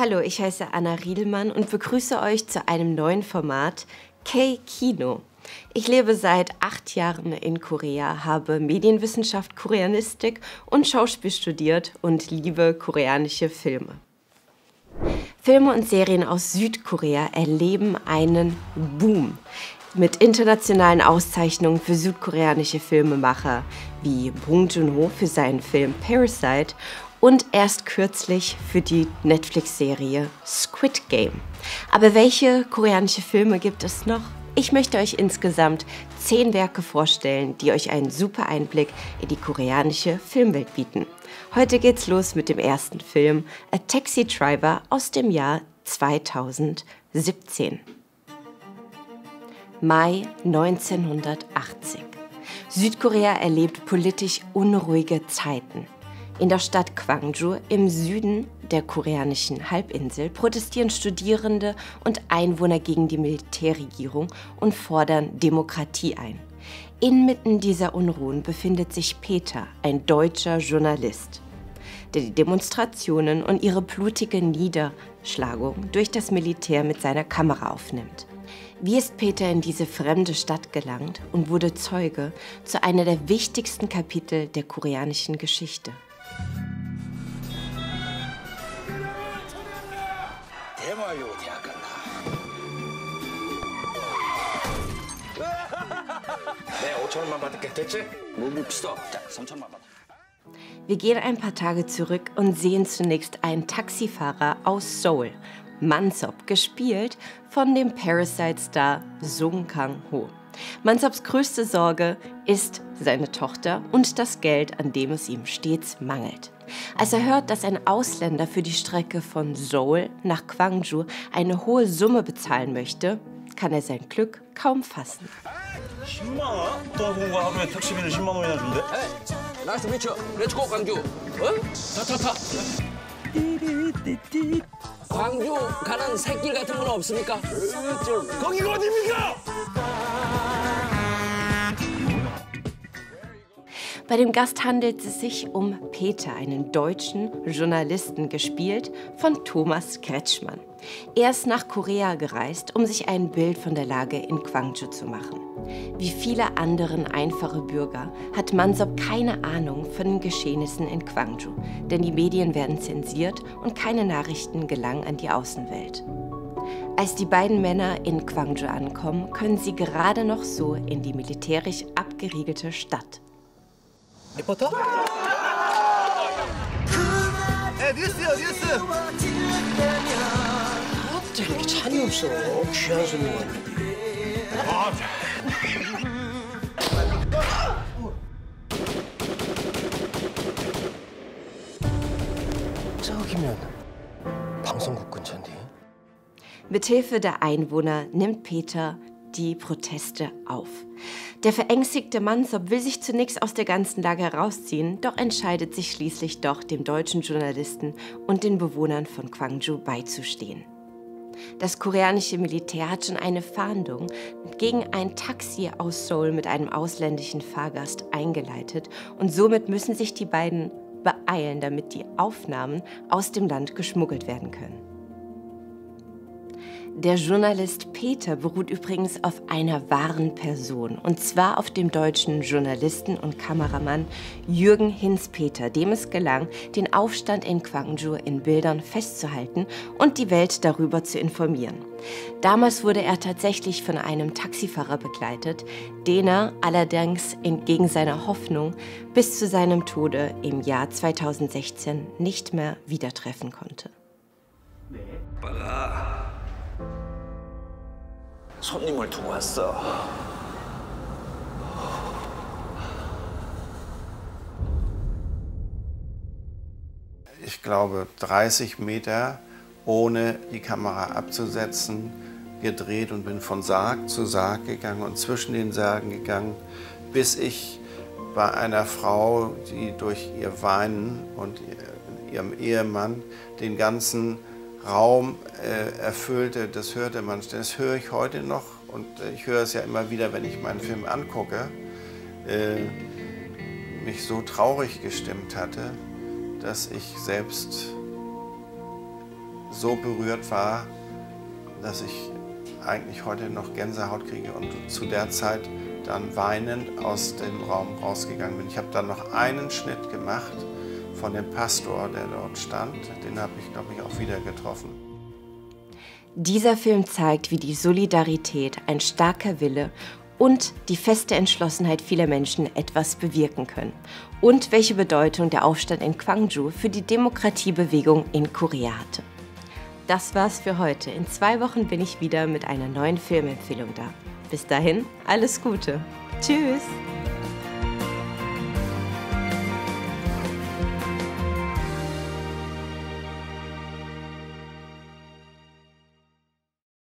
Hallo, ich heiße Anna Riedelmann und begrüße euch zu einem neuen Format K-Kino. Ich lebe seit acht Jahren in Korea, habe Medienwissenschaft, Koreanistik und Schauspiel studiert und liebe koreanische Filme. Filme und Serien aus Südkorea erleben einen Boom mit internationalen Auszeichnungen für südkoreanische Filmemacher wie Bong Joon-ho für seinen Film Parasite und erst kürzlich für die Netflix-Serie Squid Game. Aber welche koreanische Filme gibt es noch? Ich möchte euch insgesamt zehn Werke vorstellen, die euch einen super Einblick in die koreanische Filmwelt bieten. Heute geht's los mit dem ersten Film A Taxi Driver aus dem Jahr 2017. Mai 1980. Südkorea erlebt politisch unruhige Zeiten. In der Stadt Gwangju im Süden der koreanischen Halbinsel protestieren Studierende und Einwohner gegen die Militärregierung und fordern Demokratie ein. Inmitten dieser Unruhen befindet sich Peter, ein deutscher Journalist, der die Demonstrationen und ihre blutige Niederschlagung durch das Militär mit seiner Kamera aufnimmt. Wie ist Peter in diese fremde Stadt gelangt und wurde Zeuge zu einer der wichtigsten Kapitel der koreanischen Geschichte? 대마요 대학 간다. 네, 5천원만 받을게. 됐지? 뭐 봅시다. 자, 3천만 받아. Wir gehen ein paar Tage zurück und sehen zunächst einen Taxifahrer aus Seoul, Mansop, gespielt von dem Parasite-Star Sung Kang-ho. Mansops größte Sorge ist seine Tochter und das Geld, an dem es ihm stets mangelt. Als er hört, dass ein Ausländer für die Strecke von Seoul nach Gwangju eine hohe Summe bezahlen möchte, kann er sein Glück kaum fassen. 10만 원? 동아공과 하루에 택시비를 10만 원이나 준대? 에이, 나이스 미쳐. 렛츠고 광주. 어? 타타타. 광주 가는 새길 같은 건 없습니까? 거기가 어딥니까? Bei dem Gast handelt es sich um Peter, einen deutschen Journalisten, gespielt von Thomas Kretschmann. Er ist nach Korea gereist, um sich ein Bild von der Lage in Gwangju zu machen. Wie viele anderen einfache Bürger hat Mansop keine Ahnung von den Geschehnissen in Gwangju, denn die Medien werden zensiert und keine Nachrichten gelangen an die Außenwelt. Als die beiden Männer in Gwangju ankommen, können sie gerade noch so in die militärisch abgeriegelte Stadt. 리포터? 네, 뉴스요, 뉴스. 어째 이렇게 찬이 없어. 귀한 손님 왔는데. 아, 저기면 방송국 근처인데. Mithilfe der Einwohner nimmt Peter die Proteste auf. Der verängstigte Mansop will sich zunächst aus der ganzen Lage herausziehen, doch entscheidet sich schließlich doch, dem deutschen Journalisten und den Bewohnern von Gwangju beizustehen. Das koreanische Militär hat schon eine Fahndung gegen ein Taxi aus Seoul mit einem ausländischen Fahrgast eingeleitet und somit müssen sich die beiden beeilen, damit die Aufnahmen aus dem Land geschmuggelt werden können. Der Journalist Peter beruht übrigens auf einer wahren Person, und zwar auf dem deutschen Journalisten und Kameramann Jürgen Hinz-Peter, dem es gelang, den Aufstand in Gwangju in Bildern festzuhalten und die Welt darüber zu informieren. Damals wurde er tatsächlich von einem Taxifahrer begleitet, den er allerdings entgegen seiner Hoffnung bis zu seinem Tode im Jahr 2016 nicht mehr wieder treffen konnte. 손님을 두고 왔어. Ich glaube 30 Meter ohne die Kamera abzusetzen, gedreht und bin von Sarg zu Sarg gegangen und zwischen den Särgen gegangen, bis ich bei einer Frau, die durch ihr Weinen und ihrem Ehemann den ganzen Raum äh, erfüllte, das hörte man. Das höre ich heute noch und äh, ich höre es ja immer wieder, wenn ich meinen Film angucke, äh, mich so traurig gestimmt hatte, dass ich selbst so berührt war, dass ich eigentlich heute noch Gänsehaut kriege und zu der Zeit dann weinend aus dem Raum rausgegangen bin. Ich habe dann noch einen Schnitt gemacht von dem Pastor, der dort stand. Den habe ich, glaube ich, auch wieder getroffen. Dieser Film zeigt, wie die Solidarität, ein starker Wille und die feste Entschlossenheit vieler Menschen etwas bewirken können. Und welche Bedeutung der Aufstand in Gwangju für die Demokratiebewegung in Korea hatte. Das war's für heute. In zwei Wochen bin ich wieder mit einer neuen Filmempfehlung da. Bis dahin, alles Gute. Tschüss.